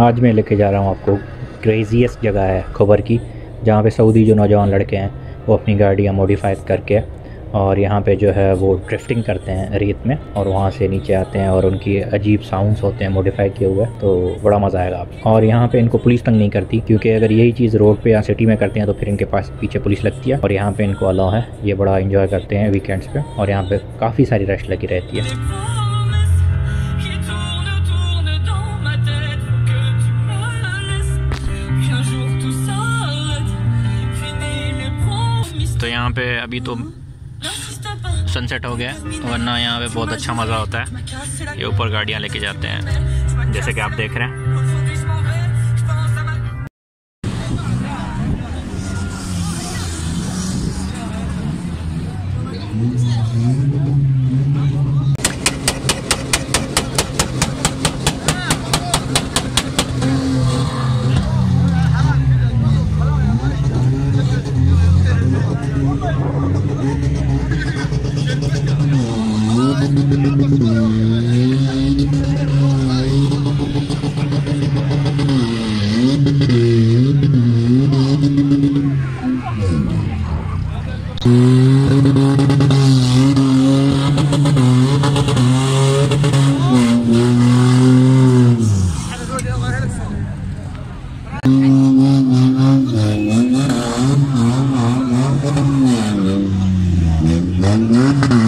आज मैं लेके जा रहा हूँ आपको क्रेजीएस्ट जगह है खबर की, जहाँ पे सऊदी जो नौजवान लड़के हैं, वो अपनी गाड़ियाँ मॉडिफाई करके और यहाँ पे जो है वो ड्रिफ्टिंग करते हैं रेत में और वहाँ से नीचे आते हैं और उनकी अजीब साउंड्स होते हैं मॉडिफाई किए हुए तो बड़ा मज़ा आएगा आप और यहाँ पे इनको पुलिस तंग नहीं करती, क्योंकि अगर यही चीज़ रोड पे या सिटी में करते हैं तो फिर इनके पास पीछे पुलिस लगती है और यहाँ पे इनको अलाउ है, ये बड़ा इंजॉय करते हैं वीकेंड्स पे और यहाँ पे काफ़ी सारी रश लगी रहती है। यहाँ पे अभी तो सनसेट हो गया, वरना यहाँ पे बहुत अच्छा मज़ा होता है। ये ऊपर गाड़ियाँ लेके जाते हैं, जैसे कि आप देख रहे हैं। Ben